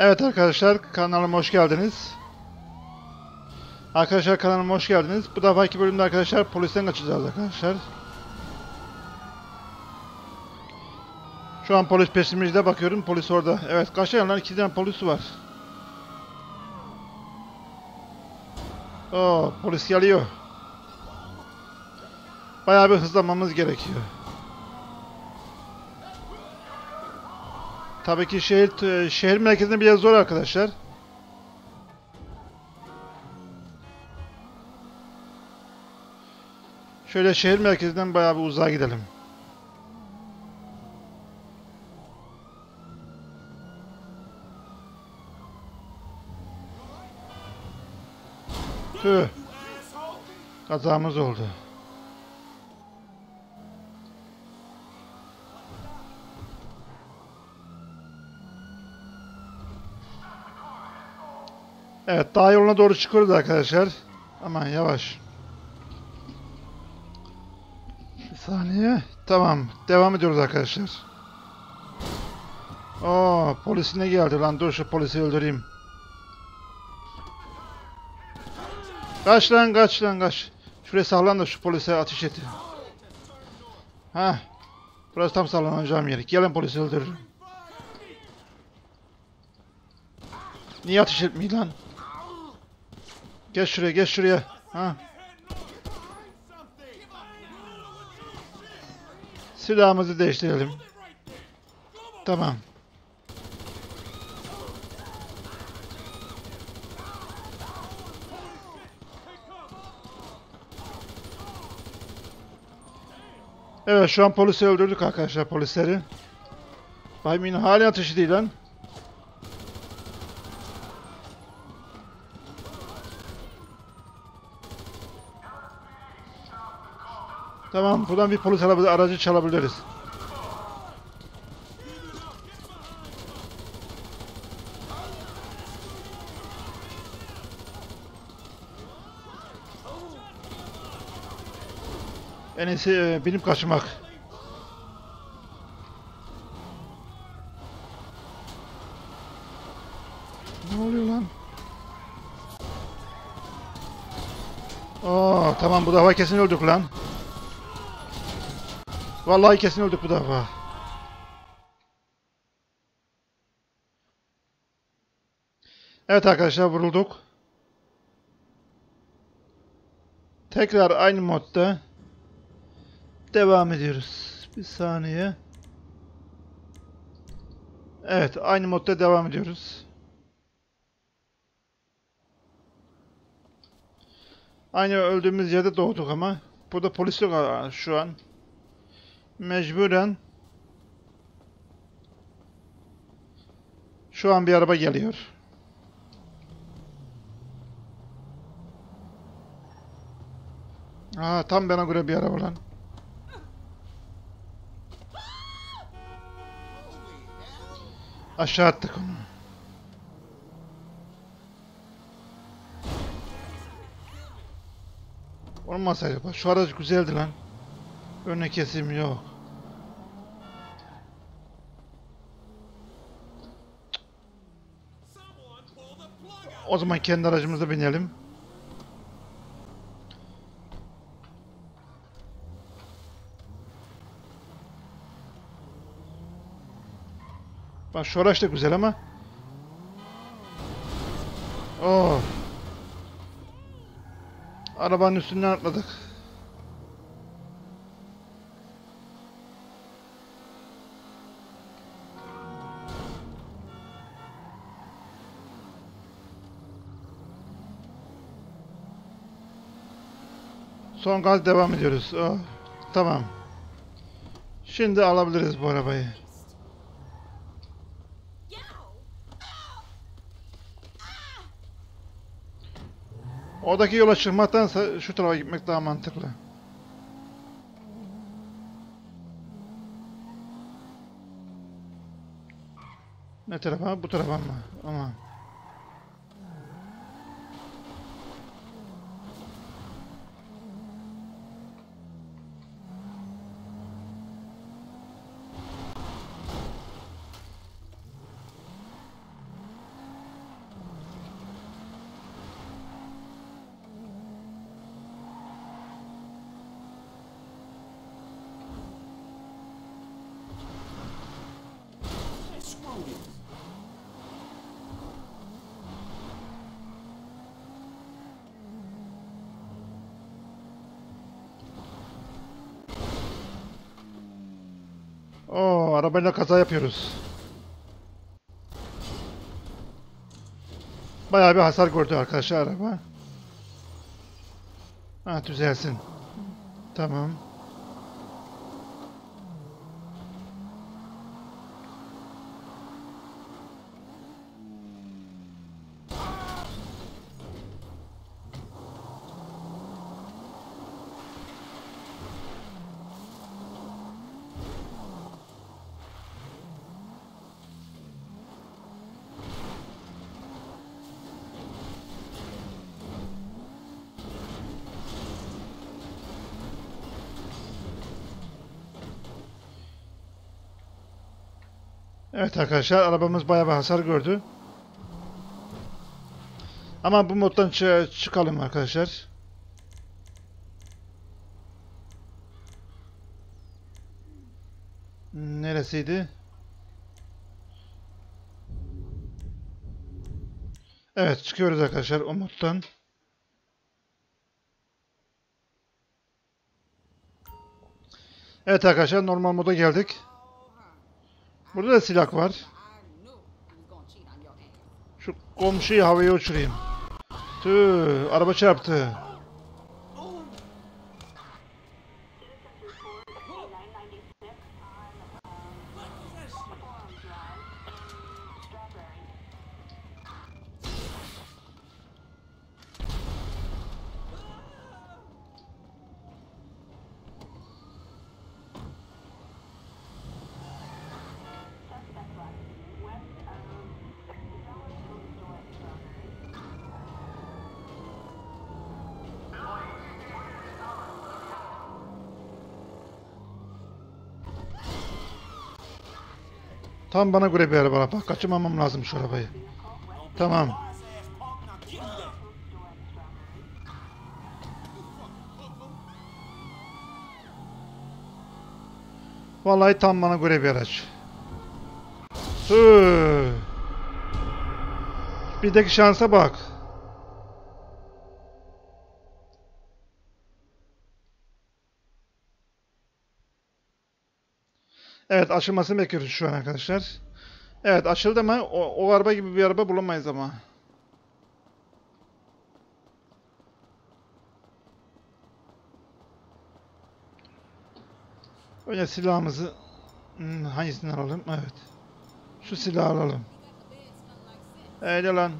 Evet arkadaşlar kanalıma hoş geldiniz. Arkadaşlar kanalıma hoş geldiniz. Bu defaki bölümde arkadaşlar polisten kaçacağız arkadaşlar. Şu an polis peşimizde bakıyorum. Polis orada. Evet kaç tane lan? İki tane polis var. Oo polis geliyor. Bayağı bir hızlanmamız gerekiyor. Tabii ki şehir şehir merkezinde biraz zor arkadaşlar. Şöyle şehir merkezinden bayağı bir uzağa gidelim. Tüh. Kazamız oldu. Evet, dağ yoluna doğru çıkıyoruz arkadaşlar. Aman yavaş. Bir saniye. Tamam, devam ediyoruz arkadaşlar. Oo, polis ne geldi lan? Dur şu polisi öldüreyim. Kaç lan, kaç lan, kaç. Şuraya sağlan da şu polise ateş et. Ha. Burası tam sallanacağım yeri. Gelin polisi öldürürüm. Niye ateş etmiyor lan? Geç şuraya, geç şuraya. Ha. Silahımızı değiştirelim. Tamam. Evet şu an polisi öldürdük arkadaşlar polisleri. Baymin hali ateşi değil lan. Tamam buradan bir polis arabası aracı çalabiliriz. En iyisi e, binip kaçmak. Ne oluyor lan? Oo, tamam bu defa kesin öldük lan. Vallahi kesin öldük bu defa. Evet arkadaşlar vurulduk. Tekrar aynı modda devam ediyoruz. Bir saniye. Evet aynı modda devam ediyoruz. Aynı öldüğümüz yerde doğduk ama burada polis yok şu an mecburen şu an bir araba geliyor. Aa, tam bana göre bir araba lan. Aşağı attık onu. Olmasaydı bak şu araç güzeldi lan. Önüne kesim yok. O zaman kendi aracımıza binelim. Bak şu araç da güzel ama. Oo. Arabanın üstünden atladık. Son gaz devam ediyoruz. Oh, tamam. Şimdi alabiliriz bu arabayı. Oradaki yola çıkmaktansa şu tarafa gitmek daha mantıklı. Ne tarafa? Bu tarafa mı? Ama. Oo, arabayla kaza yapıyoruz. Bayağı bir hasar gördü arkadaşlar araba. Ha düzelsin. Tamam. Evet arkadaşlar arabamız bayağı bir hasar gördü. Ama bu moddan çı- çıkalım arkadaşlar. Neresiydi? Evet çıkıyoruz arkadaşlar o moddan. Evet arkadaşlar normal moda geldik. Burada da silah var. Şu komşuyu havaya uçurayım. Tüh, araba çarptı. Tam bana göre bir araba. Bak kaçırmamam lazım şu arabayı. Tamam. Vallahi tam bana göre bir araç. Tüh. Bir deki şansa bak. Evet açılmasını bekliyoruz şu an arkadaşlar. Evet açıldı ama o, o araba gibi bir araba bulamayız ama. Önce silahımızı Hmm, hangisini alalım? Evet. Şu silahı alalım. Öyle lan.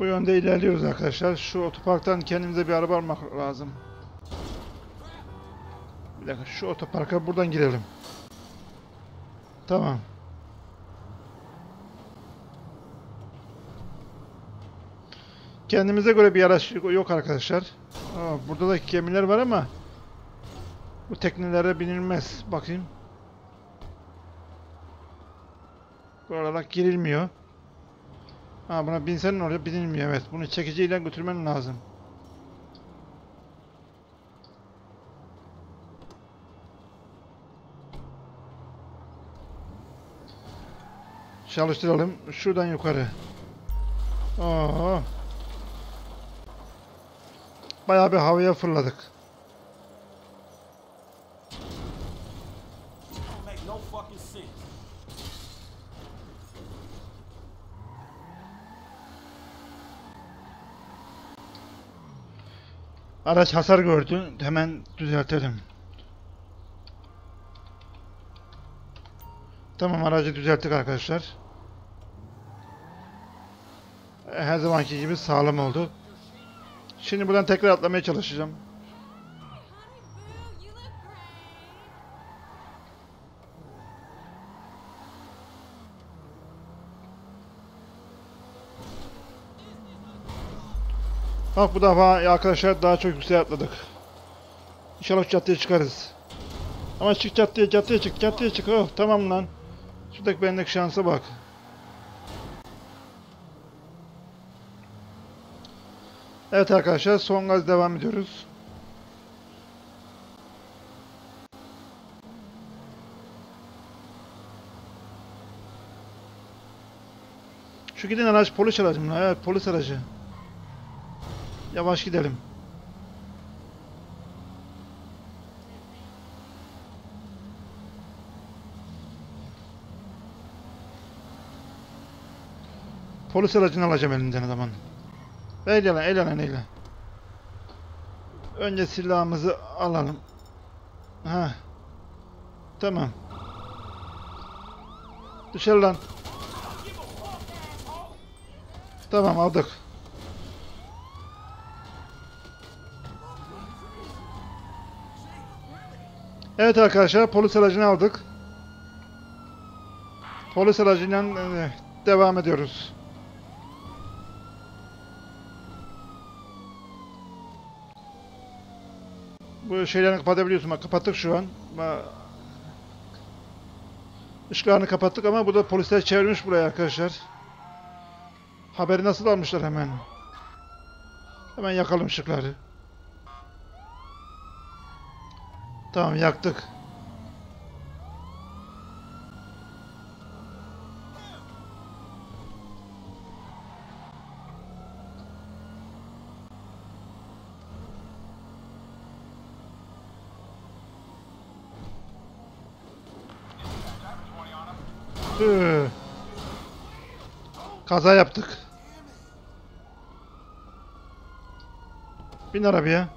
Bu yönde ilerliyoruz arkadaşlar. Şu otoparktan kendimize bir araba almak lazım. Bir dakika şu otoparka buradan girelim. Tamam. Kendimize göre bir araç yok arkadaşlar. Aa, burada da gemiler var ama bu teknelere binilmez. Bakayım. Buralara girilmiyor. Ha buna binsen oluyor? Binilmiyor evet. Bunu çekiciyle götürmen lazım. Çalıştıralım. Şuradan yukarı. Oo. Bayağı bir havaya fırladık. Araç hasar gördü. Hemen düzeltelim. Tamam aracı düzelttik arkadaşlar. Her zamanki gibi sağlam oldu. Şimdi buradan tekrar atlamaya çalışacağım. Bak bu defa arkadaşlar daha çok yükseğe atladık. İnşallah caddeye çıkarız. Ama çık caddeye, caddeye çık, caddeye çık. Oh tamam lan. Şuradaki bendeki şansa bak. Evet arkadaşlar son gaz devam ediyoruz. Şu giden araç polis aracı mı? Evet polis aracı. Yavaş gidelim. Polis aracını alacağım elinden zaman. Eyle lan, eyle eyle. Önce silahımızı alalım. Ha. Tamam. Dışarı lan. Tamam aldık. Evet arkadaşlar polis aracını aldık. Polis aracıyla e, devam ediyoruz. Bu şeylerini kapatabiliyorsun. Bak kapattık şu an. Işıklarını kapattık ama bu da polisler çevirmiş buraya arkadaşlar. Haberi nasıl almışlar hemen. Hemen yakalım ışıkları. Tamam yaktık. Tüh. Kaza yaptık. Bin arabaya.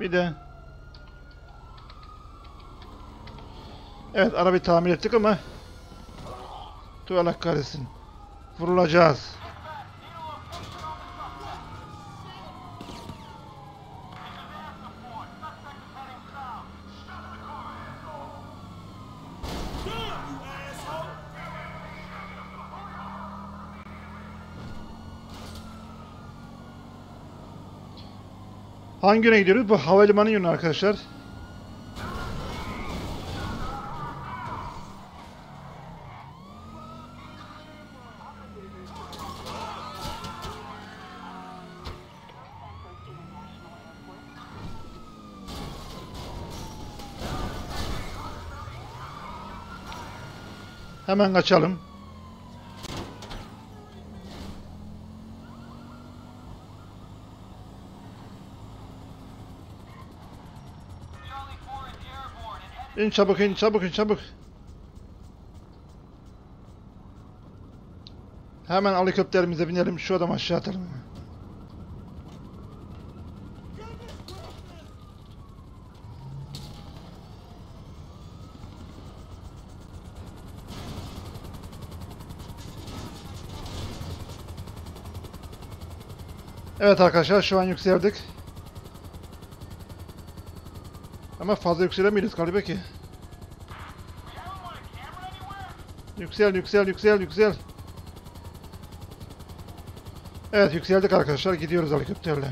Bir de Evet arabayı tamir ettik ama Tuvalak kahretsin. Vurulacağız. Hangi yöne gidiyoruz? Bu havalimanı yönü arkadaşlar. Hemen kaçalım. İn çabuk in çabuk in çabuk. Hemen helikopterimize binelim şu adamı aşağı atalım. Evet arkadaşlar şu an yükseldik. Ama fazla yükselemeyiz galiba ki. Yüksel yüksel yüksel yüksel. Evet yükseldik arkadaşlar gidiyoruz helikopterle.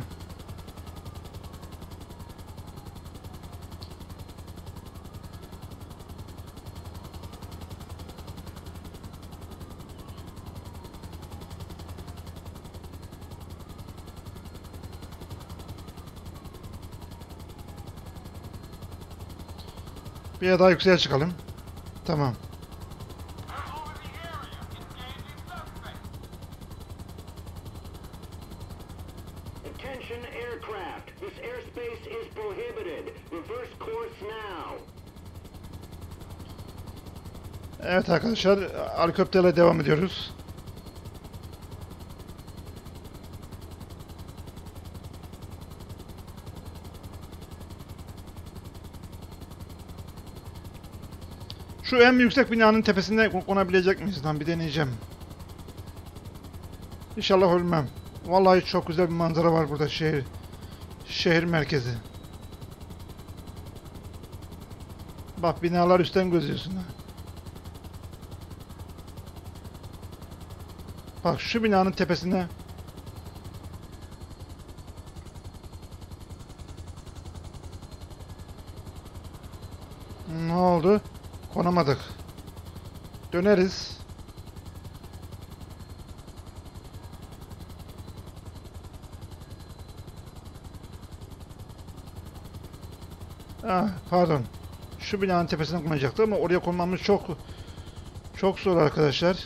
Bir daha yükseğe çıkalım. Tamam. Evet arkadaşlar helikopterle devam ediyoruz. Şu en yüksek binanın tepesinde kon- konabilecek miyiz lan bir deneyeceğim. İnşallah ölmem. Vallahi çok güzel bir manzara var burada şehir. Şehir merkezi. Bak binalar üstten gözüyorsun ha. Bak şu binanın tepesine. Ne oldu? Konamadık. Döneriz. Ah, pardon. Şu binanın tepesine konacaktı ama oraya konmamız çok çok zor arkadaşlar.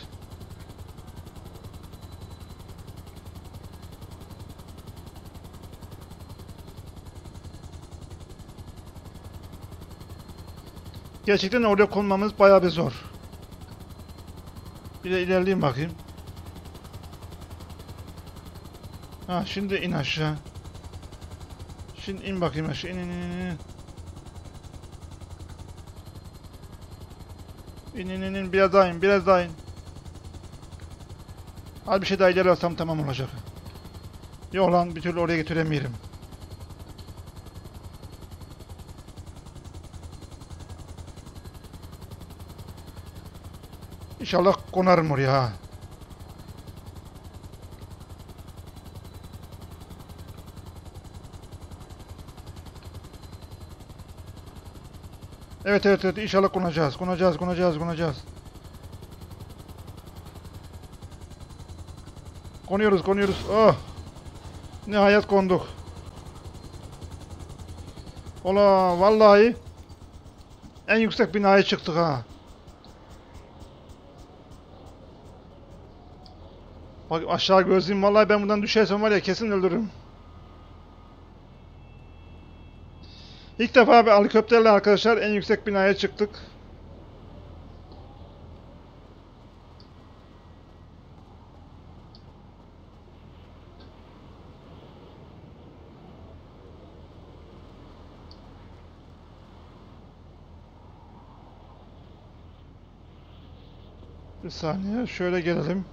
Gerçekten oraya konmamız bayağı bir zor. Bir de ilerleyeyim bakayım. Ha şimdi in aşağı. Şimdi in bakayım aşağı. İn in in in. İn in in in biraz daha in biraz daha in. Az bir şey daha ileri tamam olacak. Yok lan bir türlü oraya götüremiyorum. İnşallah konarım oraya ha. Evet evet evet inşallah konacağız. Konacağız, konacağız, konacağız. Konuyoruz, konuyoruz. Oh! Nihayet konduk. Ola vallahi en yüksek binaya çıktık ha. Bak aşağı gözlüğüm vallahi ben buradan düşersem var ya kesin öldürürüm. İlk defa bir helikopterle arkadaşlar en yüksek binaya çıktık. Bir saniye şöyle gelelim.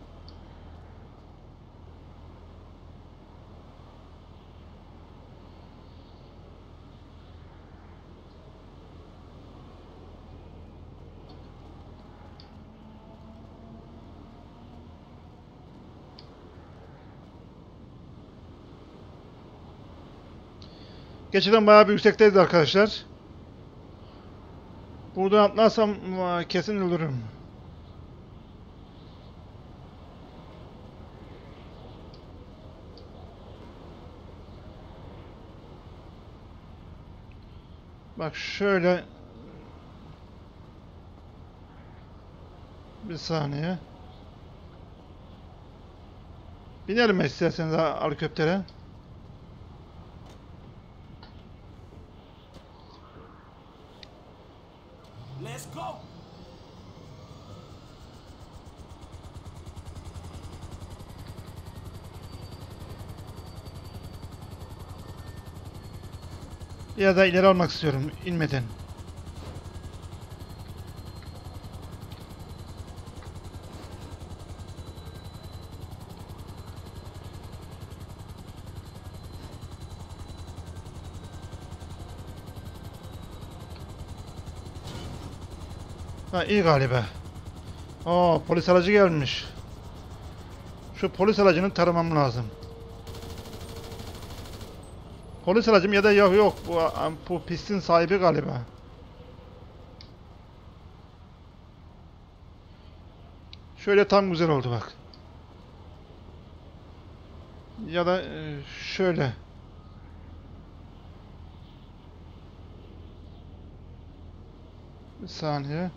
Geçiden bayağı bir yüksekteyiz arkadaşlar. Buradan atlarsam kesin ölürüm. Bak şöyle bir saniye. Binelim isterseniz helikoptere. Ya da ileri almak istiyorum inmeden. Ha iyi galiba. Oo polis aracı gelmiş. Şu polis aracını taramam lazım. Polis aracım ya da yok yok bu, bu pistin sahibi galiba. Şöyle tam güzel oldu bak. Ya da e, şöyle. Bir saniye.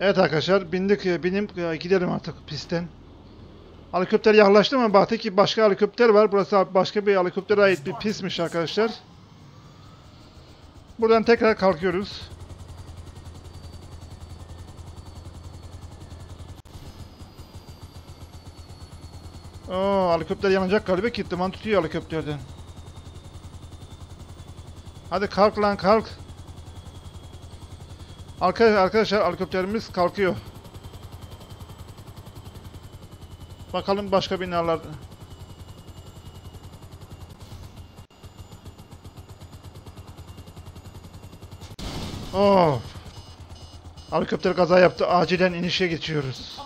Evet arkadaşlar bindik e, binip e, gidelim artık pistten. Helikopter yaklaştı ama baktık ki başka helikopter var. Burası başka bir helikoptere ait bir pistmiş arkadaşlar. Buradan tekrar kalkıyoruz. Oo, helikopter yanacak galiba ki duman tutuyor helikopterden. Hadi kalk lan kalk. Arka, arkadaşlar helikopterimiz kalkıyor. Bakalım başka binalar. Oh. Helikopter kaza yaptı. Acilen inişe geçiyoruz.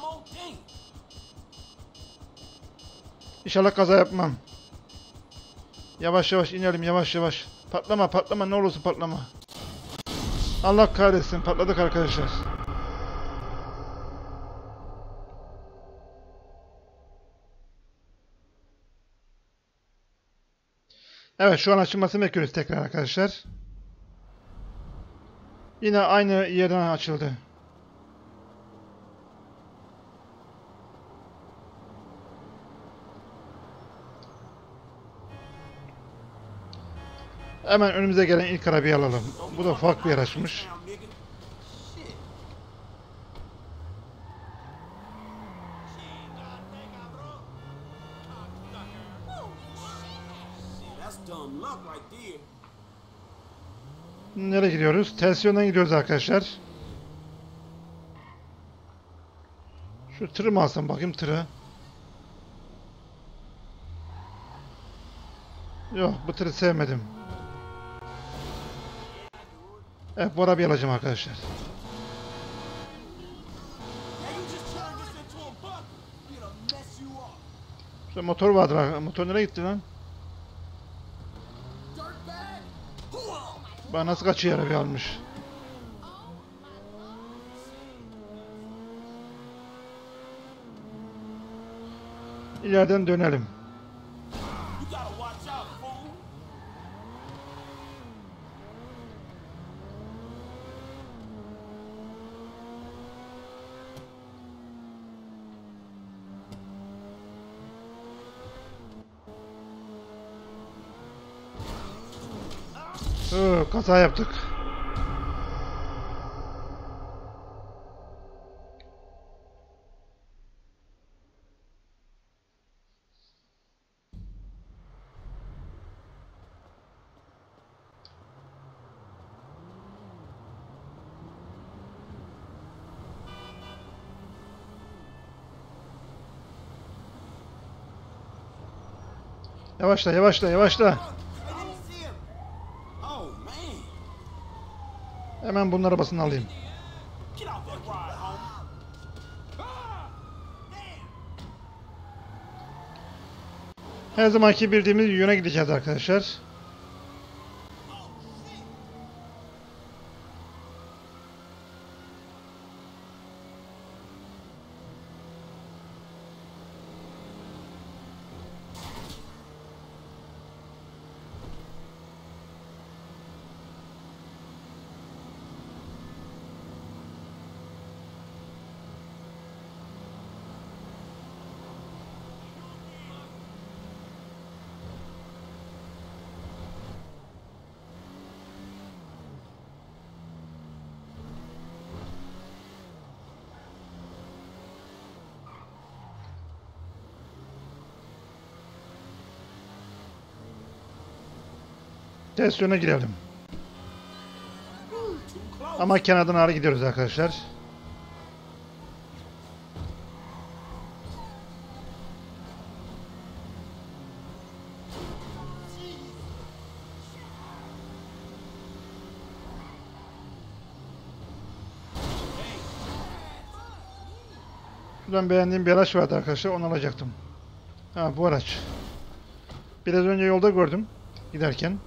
İnşallah kaza yapmam. Yavaş yavaş inelim yavaş yavaş. Patlama patlama ne olursun patlama. Allah kahretsin patladık arkadaşlar. Evet şu an açılmasını bekliyoruz tekrar arkadaşlar. Yine aynı yerden açıldı. Hemen önümüze gelen ilk arabayı alalım. Bu da ufak bir araçmış. Nereye gidiyoruz? Ters yönden gidiyoruz arkadaşlar. Şu tırı mı alsam bakayım tırı. Yok bu tırı sevmedim. Evet bu arabayı alacağım arkadaşlar. Şurada motor vardır. ar- Motor nereye gitti lan? Bana nasıl kaçıyor arabayı almış? İleriden dönelim. Hı, kaza yaptık. Yavaşla, yavaşla, yavaşla. Hemen bunun arabasını alayım. Her zamanki bildiğimiz yöne gideceğiz arkadaşlar. Ters girelim. Ama kenardan ağrı gidiyoruz arkadaşlar. Şuradan beğendiğim bir araç vardı arkadaşlar. Onu alacaktım. Ha bu araç. Biraz önce yolda gördüm. Giderken.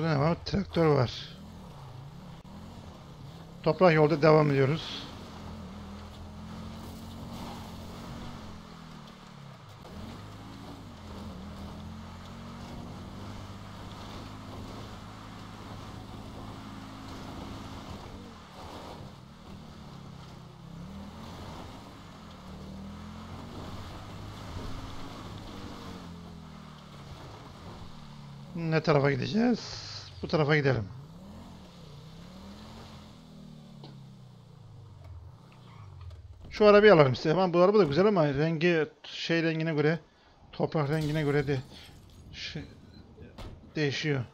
Burada ne var? Traktör var. Toprak yolda devam ediyoruz. Ne tarafa gideceğiz? Bu tarafa gidelim. Şu arabayı alalım size. Hemen bu araba da güzel ama rengi şey rengine göre toprak rengine göre de değişiyor.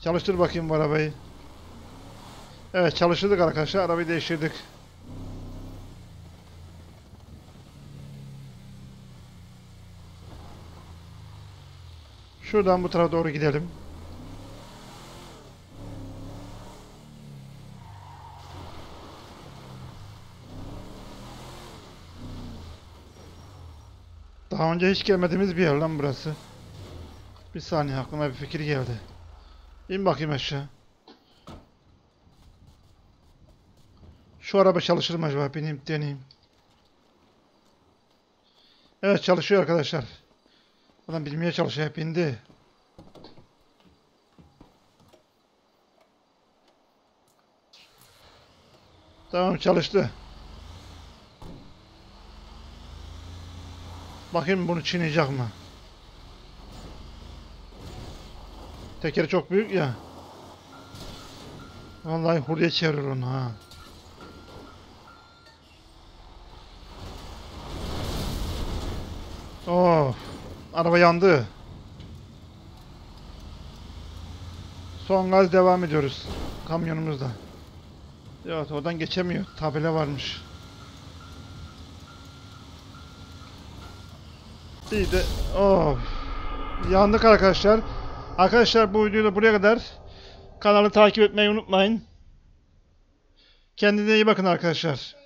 Çalıştır bakayım bu arabayı. Evet çalıştırdık arkadaşlar. Arabayı değiştirdik. Şuradan bu tarafa doğru gidelim. Daha önce hiç gelmediğimiz bir yer lan burası. Bir saniye aklıma bir fikir geldi. İn bakayım aşağı. Şu araba çalışır mı acaba? Bineyim deneyeyim. Evet çalışıyor arkadaşlar. Adam bilmeye çalışıyor. Bindi. Tamam çalıştı. Bakayım bunu çiğneyecek mi? Tekeri çok büyük ya. Vallahi hurya çevirir onu ha. Of. Araba yandı. Son gaz devam ediyoruz. Kamyonumuzda. Evet oradan geçemiyor. Tabela varmış. İyi de of. Yandık arkadaşlar. Arkadaşlar bu videoda buraya kadar. Kanalı takip etmeyi unutmayın. Kendinize iyi bakın arkadaşlar.